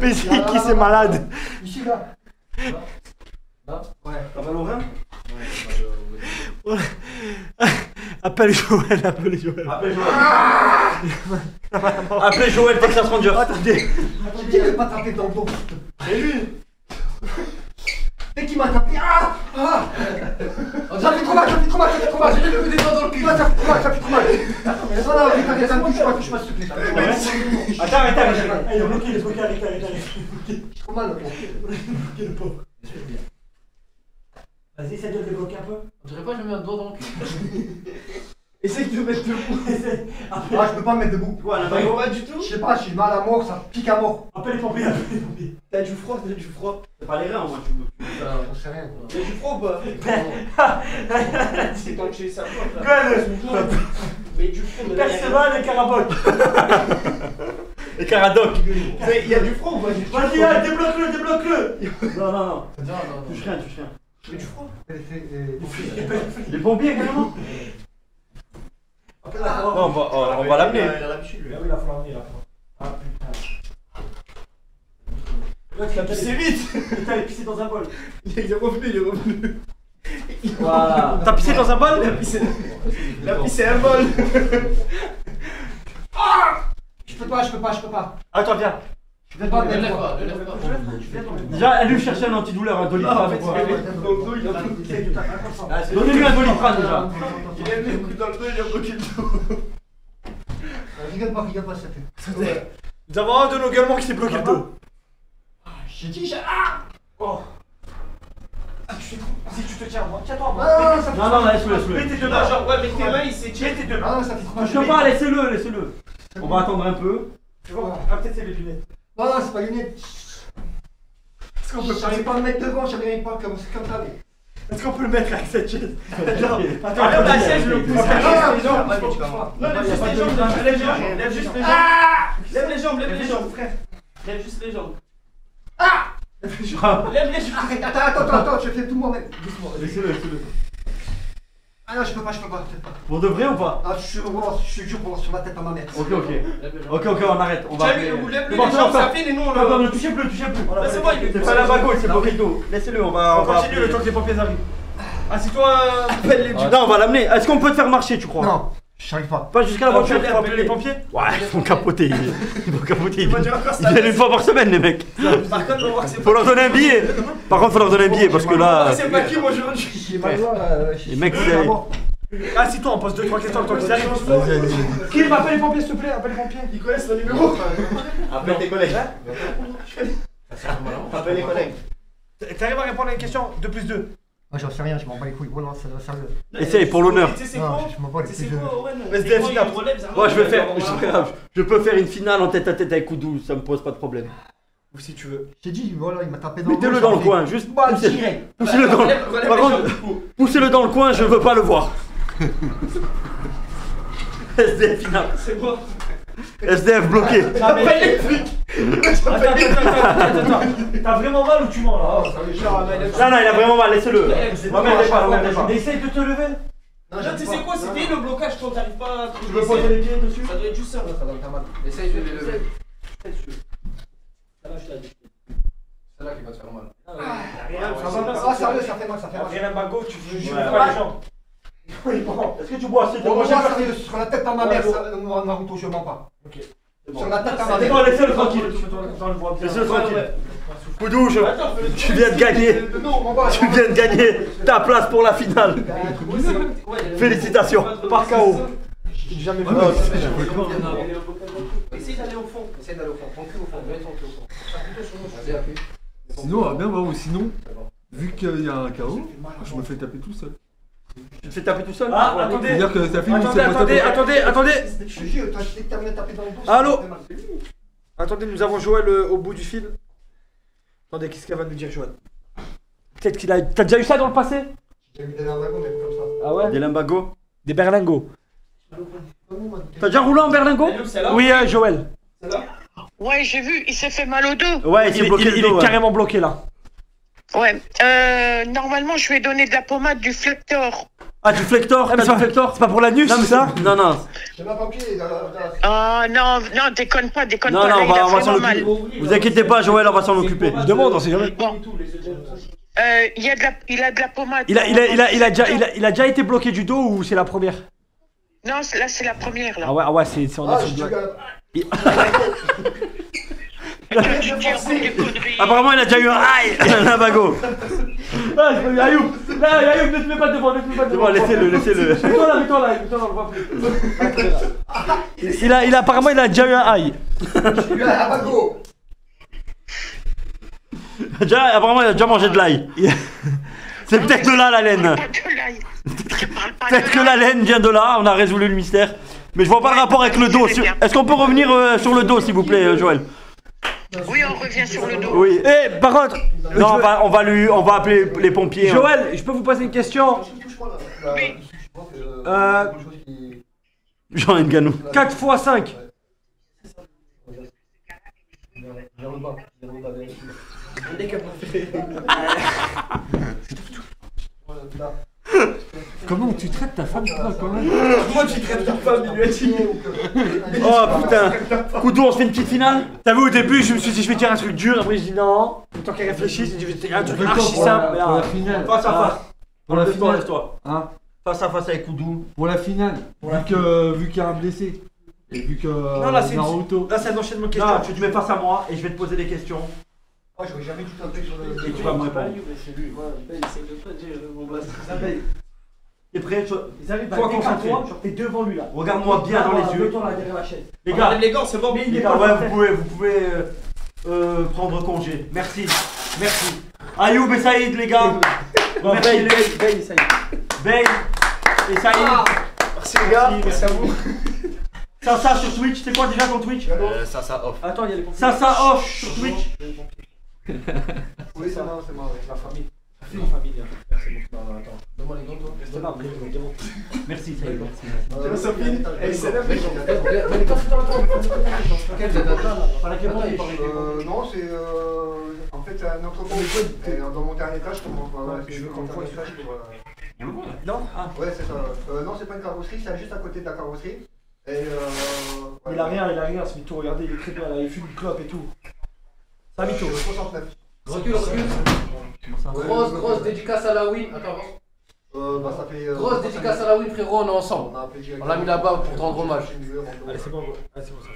Mais c'est qui c'est malade? Ici, là. T'as mal au rein Appelle Joël, appelle Joël Appelez Joël. Appelez Joël Texas Ranger. Attendez dit de pas taper dans le dos. Et lui Dès qu'il m'a tapé, ah Ah Ça fait trop mal, ça fait trop mal, ça fait trop mal. J'ai levé des doigts dans le cul. Ça fait trop mal, ça fait trop mal. Non, non, Rita, Rita, ne touche pas, touche pas, s'il te plaît. Attends. Ah, il est bloqué, il est bloqué, arrête, arrête, arrête J'ai trop mal. Bloqué le pauvre Vas-y, essaie de le débloquer un peu On dirait pas que je mets un doigt dans le cul. Essaye de mettre debout, essaye Ah, je peux pas me mettre debout. Quoi, là pas du tout Je sais pas, j'ai mal à mort, ça pique à mort. Appelle les pompiers, appelle les pompiers T'as du froid, t'as du froid. C'est pas les reins, moi, tu veux. J'en sais rien. T'as du froid ou pas? C'est quand tu es ça. Gueule Mais du froid, mais Perceval et Caraboc Les caradocs. Il y a du froid ou pas? Vas-y, débloque-le, débloque-le Non, non, non. Non, non, non. Touche rien, touche rien. Mais du froid Les pompiers, la Non, on va, on va l'amener. Il a l'habitude lui. Ah oui, il a fallu l'amener là. Ah putain. Là, tu l'as pissé vite Putain, il est pissé dans un bol. Il est revenu, il est revenu. Voilà. T'as pissé dans un bol Il a pissé. Il a pissé un bol. Je peux pas, je peux pas, je peux pas. Attends, viens. Je Ne lève pas, ne lève pas. Déjà, elle lui chercher un antidouleur, un doliprane. Ah. Donnez-lui un doliprane déjà. Il a mis le coup dans le dos, il a bloqué le dos. Rigole pas, rigole pas, ça fait. Nous avons un de nos gueulements qui s'est bloqué le dos. J'ai dit, j'ai. Ah Oh. Ah, tu fais trop. Vas-y, tu te tiens, moi. Tiens-toi, moi. Ah, Non, non, laisse-le, laisse-le. Mets tes deux mains, genre, ouais, avec tes mains, il s'est tiré. Mets tes deux mains. Ah, ça fait trop mal. Touche pas, laissez-le, laissez-le. On va attendre un peu. Bon, ah, peut-être c'est les lunettes. Non, non, c'est pas gagné. Est-ce qu'on peut pas à me mettre devant, j'arrive pas comme, comme ça. mais- Est-ce qu'on peut le mettre avec cette chaise? Attends, attends, Enlève la attends, chaise, je le pousse. Ah, les jambes, attends, Non, lève juste pas les jambes, lève lève les jambes, lève lève juste les les jambes. jambes. Lève les jambes, lève les jambes. frère. Lève juste les jambes. Ah Lève les jambes. Arrête, attends, attends, attends, attends, je fais tout moi-même. Doucement. Laissez-le, laissez-le. Ah non, je peux pas, je peux pas. je peux pas. Pour de vrai ou pas Ah, je suis je suis jure pour sur ma tête à ma mère. Ok, ok. Les. Ok, ok, on arrête. On va Tiens, appeler- lui, lève C'est lui bon, les jambes, ça et nous on bon. Non, ne touchez plus, touchez plus. Là, c'est bon, il est C'est pas la bago, c'est bloqué le dos. Laissez-le, on va. On va continue le temps que les pompiers arrivent. Assis-toi, appelle les Non, on va l'amener. Est-ce qu'on peut te faire marcher, tu crois? Non, j'arrive pas. Pas jusqu'à la va voiture, frère. appeler les pompiers Ouais, ils vont capoter. Ils vont capoter. Ils viennent une fois par semaine, les mecs. Par contre, on va voir que c'est Faut leur donner un billet. Par contre, faut leur donner un billet parce que là. C'est pas qui moi aujourd'hui J'ai mal là, là. Les mecs, c'est. c'est. Assis-toi, on pose 2-3 questions le temps qu'ils arrivent. Qui m'appelle les pompiers, s'il te plaît Appelle les pompiers. Ils connaissent le numéro Appelle tes collègues. Appelle les collègues. T'arrives à répondre à une question 2 plus 2. Moi, j'en sais rien, je m'en bats les couilles. Voilà, ça va sérieux. Essaye, pour l'honneur. Tu sais c'est Non, quoi je m'en bats les couilles. c'est quoi Owen ça Moi, je vais faire. Je peux faire une finale en tête à tête avec Koudou, ça me pose pas de problème. Ou si tu veux. J'ai dit, voilà, il m'a tapé dans Mettez-le dos, dans le coin, juste poussez-le dans, du coup. poussez-le dans le coin, je veux pas le voir. SDF final. C'est quoi SDF bloqué. Attends, attends, attends, attends, attends. T'as vraiment mal ou tu mens là Non, non, il a vraiment mal, laissez-le. Essaye de te lever. Non, Là, j'arrive tu pas. sais quoi C'était le blocage quand t'arrives pas à Tu veux poser les pieds dessus Ça doit être juste ça. Ça doit me faire mal. Essaye de les lever. Celle-là, je l'ai dit. C'est là qui va te faire mal. Rien, ça va Ah, sérieux, ça fait mal, ça fait mal. Rien bagot, tu veux juste pas les jambes. Oui, bon. Est-ce que tu bois assez Bon, moi, j'ai sur la tête à ma mère, Naruto, je mens pas. C'est Sur la tête à ma C'est mère. bon, laissez-le tranquille. Laissez-le tranquille. Le- tu viens de gagner. Tu viens de gagner ta place pour la finale. Félicitations. Par KO. J'ai jamais vu. Non, c'est- Essaye d'aller au fond. Essaye d'aller au fond. Ton cul au fond. Mets ton cul au fond. Sinon, bien, sinon, vu qu'il y a un chaos, je me fais taper tout seul. Tu te fais taper tout seul Ah, attendez. C'est-à-dire que ça finit Attendez, attendez, taper. attendez, attendez. Je te jure, toi, dès que t'as tapé dans le dos, Allô. Attendez, nous avons Joël euh, au bout du fil. Attendez, qu'est-ce qu'elle va nous dire, Joël? Peut-être qu'il a. T'as déjà eu ça dans le passé? J'ai mis des lambagos, mais comme ça. Ah ouais? Des limbagos. Des berlingots. T'as déjà roulé en berlingot? Oui, euh, Joël. Ouais, j'ai vu, il s'est fait mal au dos. Ouais, il est- bloqué il- le il dos. est carrément bloqué là. Ouais. Euh, normalement, je ai donné de la pommade du Flector. Ah, du flector Ah, mais c'est du pas, flector c'est pas pour l'anus, Non, ça Non, non. Là, là. Ah non, non, déconne pas, déconne Non, pas. non, là, on il va, a on va s'en occuper. Vous inquiétez pas, Joël, on va s'en occuper. Je demande, on sait jamais. Bon. Euh, il, y a de la, il a de la pommade. Il a, il, a, il, a, il, a déjà, il, a, il a déjà été bloqué du dos ou c'est la première Non, c'est- là, c'est la première, là. Ah ouais, ah ouais c'est c'est- Ah, sur je le te Apparemment, il a déjà eu un aïe Un limbago. Ah, c'est pas- Ayoub Là, Ayoub, ne te mets pas devant, ne te mets pas devant. laissez-le, laissez-le. Mets-toi là, mets-toi là, mets-toi là, on le voit plus. Là. Il, a, il a, apparemment, il a déjà eu un aïe. J'ai eu un. Déjà, apparemment, il a déjà mangé de l'ail. C'est peut-être de là la laine. Peut-être que la laine vient de là, on a résolu le mystère. Mais je vois pas le rapport avec le dos. Est-ce qu'on peut revenir euh, sur le dos, s'il vous plaît, euh, Joël? Revient sur le dos. Oui. Eh, par contre, Non, on va, on va lui, on va appeler les pompiers. hein. Joël, je peux vous poser une question. Oui. Euh, Jean Nganou. 4 x 5. Comment tu traites ta femme, toi, quand même Moi, tu traites ta femme, il lui a dit. Oh putain. Couteau, on se fait une petite finale T'as vu, au début, je me suis dit, je vais dire un truc dur, après, je dis non. Le temps qu'elle réfléchisse, je dis un truc archi simple. Pour la finale. Face à face. Pour la finale. laisse-toi. Hein Face à face avec Koudou. Pour la finale. Vu que vu qu'il y a un blessé. Et vu que Non, là, c'est une- Naruto. Là, c'est un enchaînement de questions. Non, tu te mets face à moi et je vais te poser des questions. Oh, j'aurais jamais dû taper sur le. Et tu vas me répondre. C'est lui, voilà. Il essaie de pas dire mon blast. T'es prêt Je- Sois concentré. t'es devant lui là. Regarde-moi bien dans les yeux. Les gars, les gants, c'est bon. Mais il les est gars, pas ouais, vous pouvez, vous pouvez euh, euh, prendre congé. Merci. Merci. Ayoub et Saïd, les gars. Non, Merci, Veille, les- veille, veille, ça y est. Bey et Saïd. Merci les gars, merci à vous. Ça, ça sur Twitch, c'est quoi déjà ton Twitch Euh, ça, ça off. Attends, il y a les pompiers. Ça, ça off sur Twitch. Oui, ça va, c'est moi. La famille. La famille, hein. Merci beaucoup. Non, non, attends. Donne-moi les toi. Merci, ça y est, merci. Euh, Sophie, elle s'élève. Mec, mais c'est dans Euh, non, c'est. Euh, en fait, c'est un entrepôt. Et on doit monter un étage je étage pour. euh, Non Ah. Ouais, c'est ça. Euh, non, c'est pas une carrosserie, c'est juste à côté de la carrosserie. Et euh. Il a rien, il a rien, ce mytho. Regardez, il est très bien là. Il fume une clope et tout. C'est un mytho. 69. Recule, recule. Grosse, grosse dédicace à la win. Attends. Euh, bah, ça fait. euh, Grosse dédicace à la win, frérot, on est ensemble. On l'a mis là-bas pour te rendre hommage. Allez, c'est bon. Allez, c'est bon ça.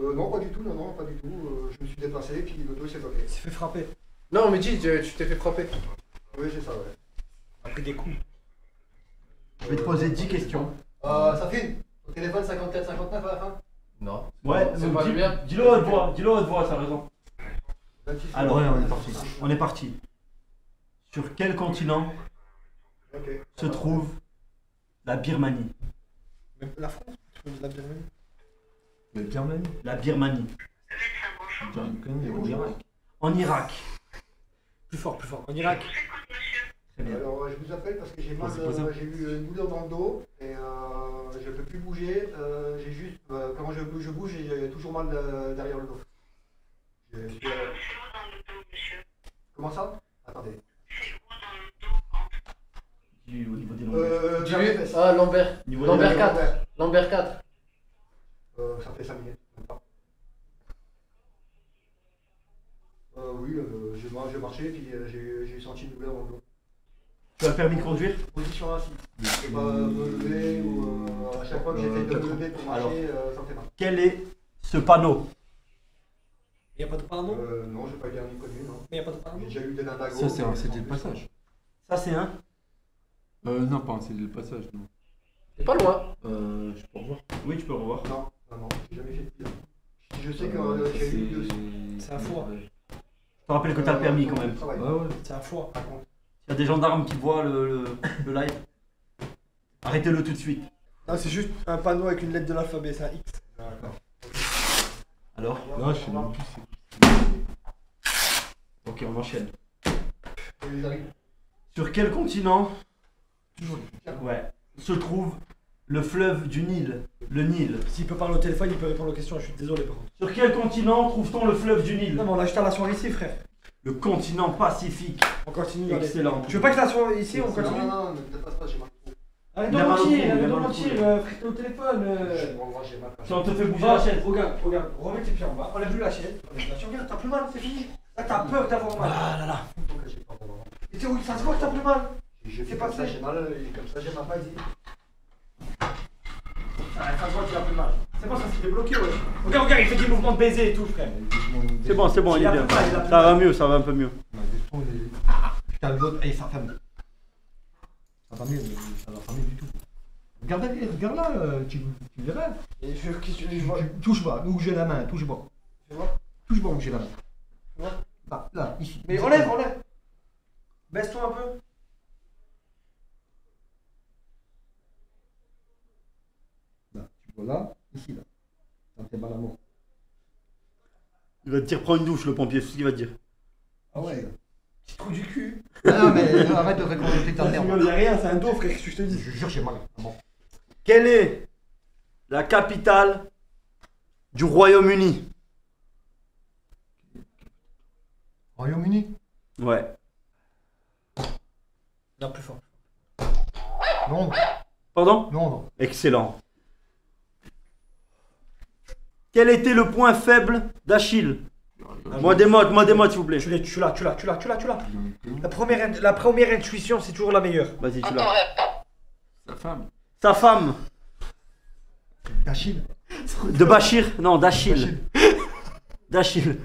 Euh, non, pas du tout, non, non, pas du tout. Euh, je me suis déplacé, puis le dos s'est bloqué. Il s'est fait frapper. Non, mais dis, tu tu t'es fait frapper. Oui, c'est ça, ouais. Il a pris des coups. Je vais te poser 10 questions. Euh, ça fait Au téléphone 54 59 à la fin Non. Ouais, c'est donc pas dis- bien. dis-le à haute voix, dis-le à haute voix, ça a raison. 26 Alors, ouais, on est parti. On est parti. Sur quel continent se trouve la Birmanie? La France la Birmanie? Mais Birmanie? La Birmanie. En Irak. Plus fort, plus fort. En Irak Très bien. Alors, je vous appelle parce que j'ai mal, euh, j'ai eu une douleur dans le dos peux plus bouger. Euh, j'ai juste, euh, quand je, bouge- je bouge, j'ai toujours mal euh, derrière le dos. Je suis, euh, Comment ça? Attendez. Du- au niveau des. Euh, Dis-lui. fesses. Ah, Lambert. Au niveau quatre. Lambert. Lambert 4. Euh, ça fait 5 minutes. même pas. Euh, oui, euh, j'ai mar- j'ai marché puis euh, j'ai j'ai senti une douleur dans le dos. Tu as le permis de conduire Position assise. Je peux pas me lever ou euh, à chaque fois que j'essaie de me lever pour marcher, Alors. euh, ça me fait mal. Quel est ce panneau Il n'y a pas de panneau? Euh, non, j'ai pas eu dernier connu, non. Mais il n'y a pas de panneau? J'ai déjà eu des Nindago. Ça, c'est un sans le passage. Ça, c'est un? Euh, non, pas un CD le passage, non. C'est pas loin. Euh, je peux revoir? Oui, tu peux revoir. Non, non, non, j'ai jamais fait de pire. Je sais que Euh, euh, j'ai eu deux. C'est un four. Ouais, Je te rappelle que t'as le permis quand même. Travail. ouais. C'est un four. Par contre. Il y a des gendarmes qui voient le, le, le live. Arrêtez-le tout de suite. Non, c'est juste un panneau avec une lettre de l'alphabet, c'est un X. D'accord. Alors? Non, je sais même plus c'est Ok, on enchaîne. Sur quel continent Toujours. Ouais. Se trouve le fleuve du Nil Le Nil. S'il peut parler au téléphone, il peut répondre aux questions. Je suis désolé, par contre. Sur quel continent trouve-t-on le fleuve du Nil? Non, mais on a juste à la soirée ici, frère. Le continent Pacifique. On continue. Excellent. Tu veux pas que la soirée ici, on Non, continue non, non, ne te dépasse pas, j'ai mal. Arrête de a mentir, a arrête de mentir, euh, t'es au téléphone. euh. Je j'ai mal. Si on te fait bouger la chaise. Regarde, regarde, remets tes pieds en bas. Enlève plus la chaîne. Enlève la chaîne. Regarde, t'as plus mal, c'est fini. Là, t'as peur d'avoir mal. Ah là là. Et tu- ça se voit que t'as plus mal? J'ai C'est pas comme ça, j'ai mal, et comme ça, j'ai mal pas dit. Ah, ça se voit que tu as plus mal. C'est pas ça, c'est bloqué, ouais. Regarde, regarde, il fait des mouvements de baiser et tout, frère. C'est bon, c'est bon, il est a bien. Ça va mieux, ça va un peu mieux. Putain, l'autre, allez, ça ferme. Ça va mieux, mais ça va pas mieux du tout. Regarde, regarde là, euh, tu, tu verras. Et je, tu- vois. Touche pas, où j'ai la main, touche pas. Touche pas où j'ai la main. Voir. Là, là, ici. Mais enlève, enlève. Baisse-toi un peu. Là, tu vois là, ici, là. Ça me fait mal à mort. Il va te dire prends une douche, le pompier, c'est ce qu'il va te dire. Ah ouais. Petit trou du cul. Ah non, mais euh, arrête de raconter ta Il merde. y a rien, c'est un dos, frère, qu'est-ce que je te dis. Je jure, j'ai mal. Ah bon. Quelle est la capitale du Royaume-Uni? Royaume-Uni? Ouais. Non, plus fort. Londres Pardon? Londres. Excellent. Quel était le point faible d'Achille Moi des mots, moi des mots s'il vous plaît. Tu l'as, tu l'as, tu l'as, tu l'as, tu l'as, tu l'as. La première, la première intuition, c'est toujours la meilleure. Vas-y, tu l'as. Sa femme. Sa femme Achille. de Bachir Non, d'Achille. D'Achille.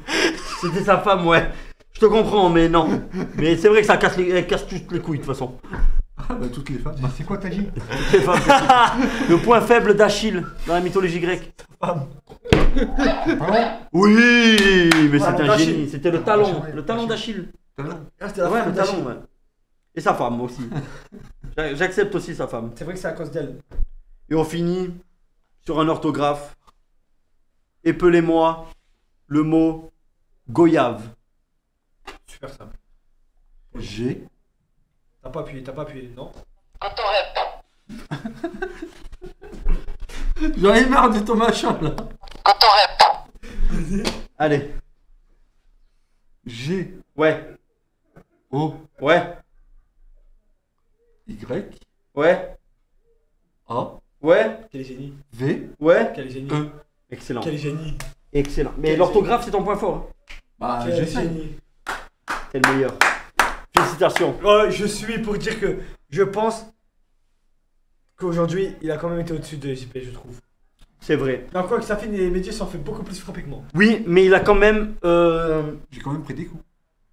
C'était sa femme, ouais. Je te comprends, mais non. Mais c'est vrai que ça casse, les, elle casse toutes les couilles de toute façon. Ah bah toutes les femmes. Bah, c'est quoi t'as dit Les femmes. le point faible d'Achille dans la mythologie grecque. Pardon Oui, mais c'était un génie. C'était le talon, le talon d'Achille. Ah, c'était la Ouais, femme le talon, ouais. Et sa femme aussi. J'a- J'accepte aussi sa femme. C'est vrai que c'est à cause d'elle. Et on finit sur un orthographe. Épelez-moi le mot goyave. Super simple. G. T'as pas appuyé, t'as pas appuyé, non J'en ai marre de ton machin là. Allez. G. Ouais. O. Ouais. Y. Ouais. A. Ouais. Quel génie V. Ouais. Quel génie E. Excellent. Quel génie Excellent. Mais l'orthographe, c'est ton point fort. hein. Bah, Quel génie T'es le meilleur. Félicitations. Je suis pour dire que je pense qu'aujourd'hui, il a quand même été au-dessus de JP, je trouve. C'est vrai. Non, quoi que ça fait, les médias s'en fait beaucoup plus frapper que moi. Oui, mais il a quand même. euh, J'ai quand même pris des coups.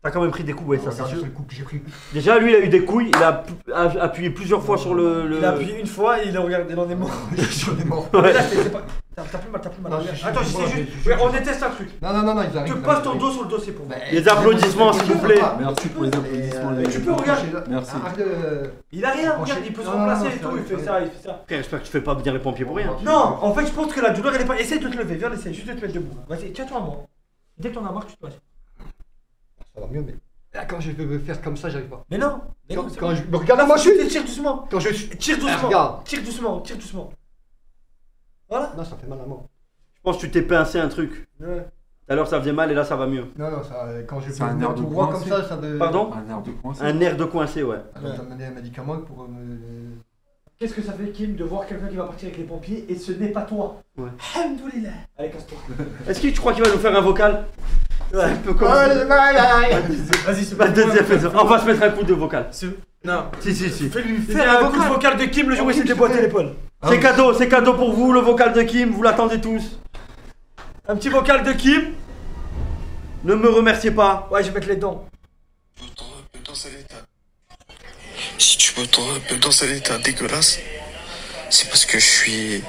T'as quand même pris des coups, ouais, ça c'est sûr. le coup que j'ai pris. Déjà, lui, il a eu des couilles. Il a pu- a- appuyé plusieurs fois sur le. le- Il a appuyé une fois et il a regardé dans des mots. J'en ai mort. Ouais. Mais là, c'est c'est pas. T'as t'as plus mal, t'as plus mal. Non, je suis- Attends, je juste. Ouais, on déteste un truc. Non, non, non, non, ils arrivent. Tu arrivent. ton dos sur le dossier pour moi. Les applaudissements, s'il vous plaît. Merci pour les applaudissements. Les euh, tu peux regarder. Merci. Arrête de. Il a rien, regarde, il peut se non, non, remplacer non, et tout, il fait ça, il fait ça. Frère, j'espère que tu fais pas venir les pompiers pour rien. Non, en fait, je pense que la douleur elle est pas. Essaye de te lever, viens, essaye juste de te mettre debout. Vas-y, tiens-toi à moi. Dès que t'en as marre, tu te lâches. Ça va mieux, mais. Là, quand je veux faire comme ça, j'arrive pas. Mais non, mais Quand, non, c'est quand bon. je. Regarde moi, je suis. Tire doucement, Quand je tire Ah, doucement, regarde. tire doucement, tire doucement. Voilà. Non, ça fait mal à moi. Je pense que tu t'es pincé un truc. Ouais. Tout à l'heure, ça faisait mal et là, ça va mieux. Non, non, ça, euh, quand je un air de tout droit comme coincé. ça, ça veut. Pardon? Un air de coin. Un air de coincé, ouais. Alors, t'as amené un médicament pour me. Qu'est-ce que ça fait, Kim, de voir quelqu'un qui va partir avec les pompiers et ce n'est pas toi Ouais. Alhamdoulilah. Allez, casse-toi. Est-ce que tu crois qu'il va nous faire un vocal Ouais. Un peu comme. Vas-y, c'est Bah, deuxième. On va se mettre un coup de vocal. Non. Si, si, si. Fais-lui Fais faire un un coup de vocal. de Kim le jour où il s'est déboîté l'épaule. C'est cadeau, c'est cadeau pour vous, le vocal de Kim, vous l'attendez tous. Un petit vocal de Kim. Ne me remerciez pas. Ouais, je vais mettre les dents. m'entends un peu dans un peu dans cet état dégueulasse, c'est parce que je suis.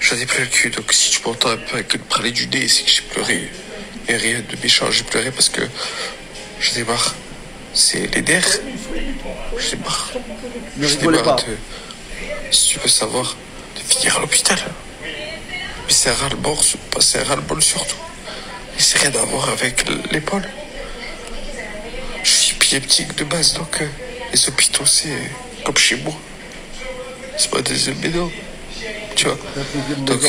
J'en ai plein le cul. Donc si tu m'entends un peu avec le parler du nez, c'est que j'ai pleuré. Et rien de méchant, j'ai pleuré parce que j'en ai marre. C'est les nerfs. J'en ai marre. J'en ai marre de. Si tu veux savoir, de finir à l'hôpital. Mais c'est un ras-le-bol, c'est un ras-le-bol surtout. Et c'est rien à voir avec l'épaule. Je suis épileptique de base, donc euh, les hôpitaux, c'est comme chez moi. C'est pas des maison. Tu vois Donc,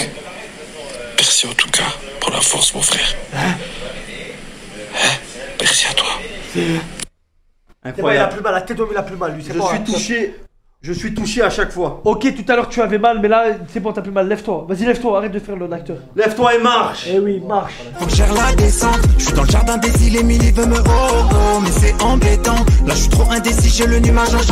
merci en tout cas pour la force, mon frère. Hein Merci à toi. Vrai, il a Incroyable. plus mal, la tête il a plus mal, lui. c'est Je pas suis touché. Je suis touché à chaque fois. Ok, tout à l'heure tu avais mal, mais là c'est bon, t'as plus mal. Lève-toi. Vas-y, lève-toi, arrête de faire le acteur. Lève-toi et marche. Eh oui, marche. Faut que gère la descente. Je suis dans le jardin des îles, Emily veut me oh oh, mais c'est embêtant. Là, je suis trop indécis, j'ai le nuage jour.